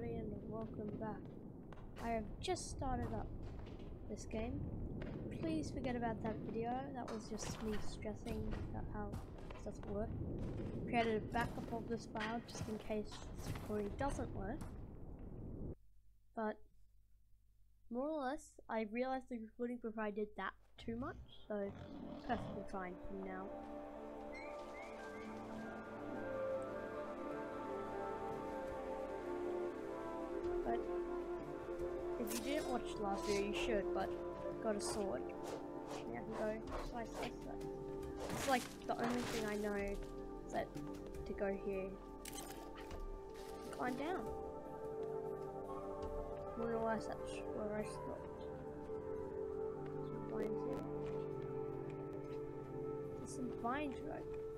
everybody and welcome back. I have just started up this game. Please forget about that video, that was just me stressing about how it doesn't work. Created a backup of this file just in case this recording doesn't work. But more or less, I realized the recording before I did that too much, so perfectly fine from now. If you didn't watch last video, you should, but got a sword. Yeah, I can go slice, slice, slice. It's like the only thing I know is that to go here. Climb down. Or less that's where I stopped. Some vines here. There's some vines right.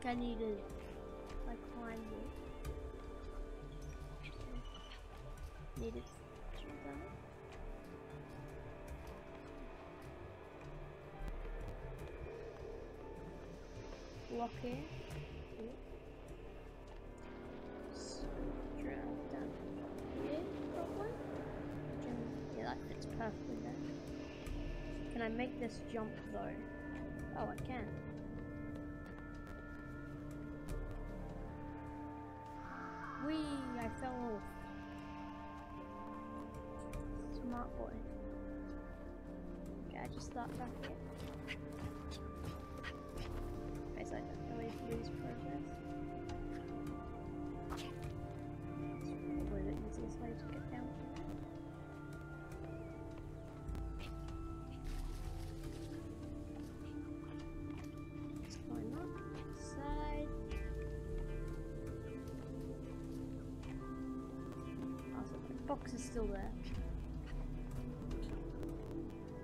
Think I needed I climbed it. Needed to do that. Lock here. Yeah. Can I make this jump though? Oh, I can. Whee! I fell off. Smart boy. Okay, I just start back here. Box is still there.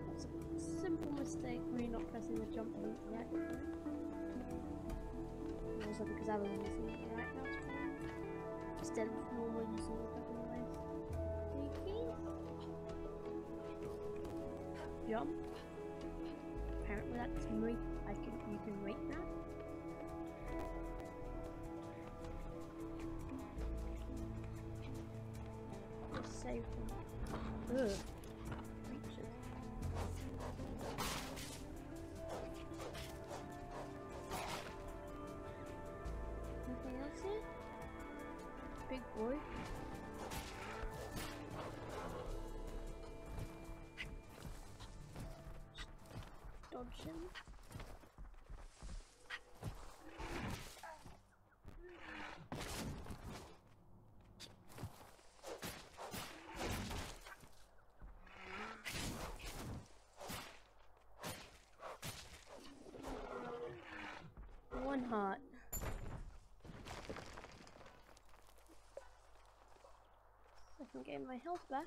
That's a simple mistake me not pressing the jump right there. Also because I was using the right mouse button instead of normally using the button keys. Jump. Apparently that's me. I can you can rate that. Just. Ugh. Anything else here? Big boy. I can gain my health back.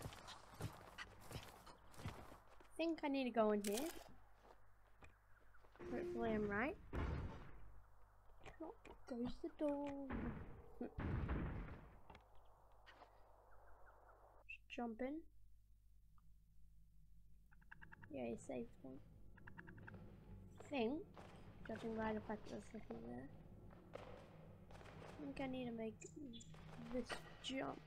I think I need to go in here. Hopefully I'm right. Oh, goes the door. Just jump in. Yeah, you saved them. Think, judging by the fact there's nothing there. I think I need to make this jump.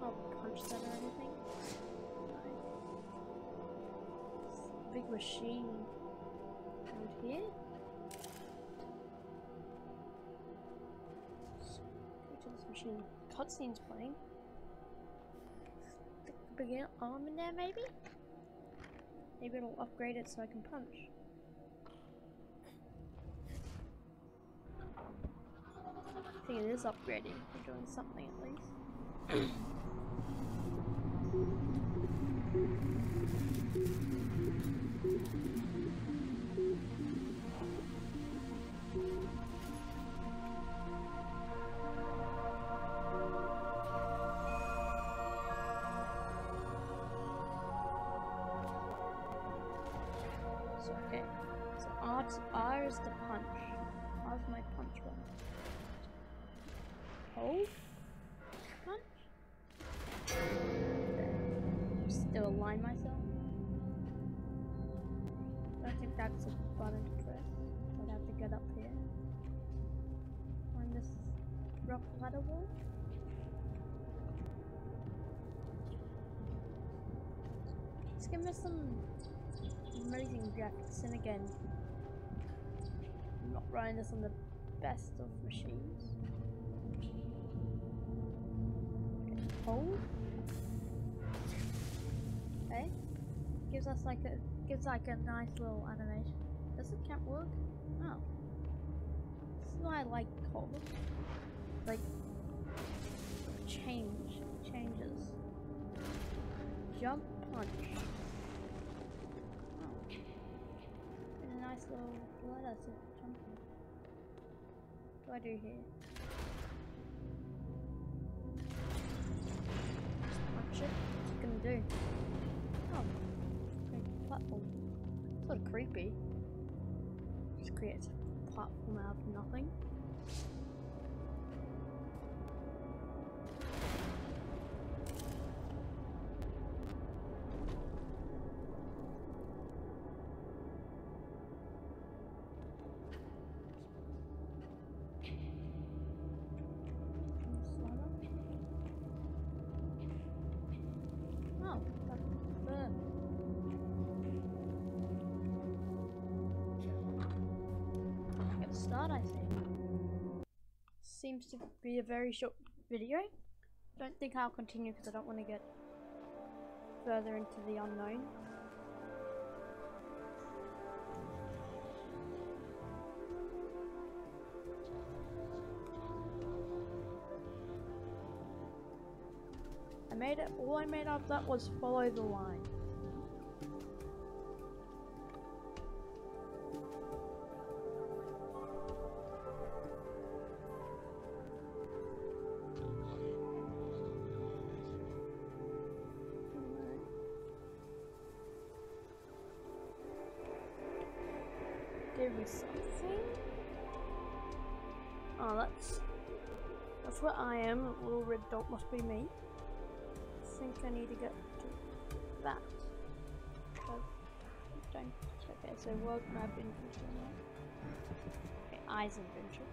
Can't punch that or anything. Big machine. Out here. Go to this machine. Cutscene's playing. Big arm in there, maybe? Maybe it'll upgrade it so I can punch. Think it is upgrading. We're doing something at least. So okay. So R, R is the punch. Punch? Still align myself. I don't think that's a button to press. I'd have to get up here. On this rock ladder wall. Let's give me some amazing graphics and again I'm not running this on the best of machines. Hold. Okay. Gives us like a gives like a nice little animation. Does it can't work? Oh. This is why I like hold. Like change changes. Jump punch. Oh. And a nice little ladder to jump. What do I do here? Just punch it. What's it gonna do? Oh. A platform. Sort of creepy. Just creates a platform out of nothing. Seems to be a very short video. Don't think I'll continue because I don't want to get further into the unknown. I made it, all I made of that was follow the line. Something. Oh, ah, that's that's what I am. Little red dot must be me. I think I need to get to that. Oh, don't. Okay, so world map now. Okay, eyes infantry.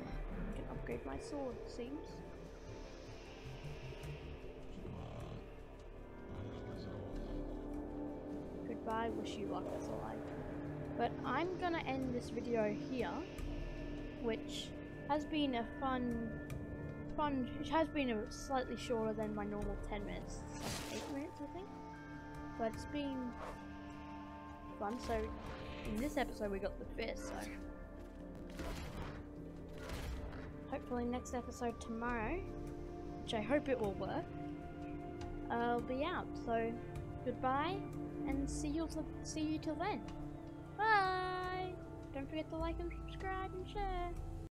I can upgrade my sword, seems. Goodbye, wish you luck, that's all I But I'm gonna end this video here, which has been a fun fun. It has been a slightly shorter than my normal 10 minutes. Like 8 minutes, I think. But it's been fun. So, in this episode, we got the fist, so. Hopefully, next episode tomorrow, which I hope it will work, I'll be out. So, goodbye, and see you, till see you till then. Forget to like and subscribe and share.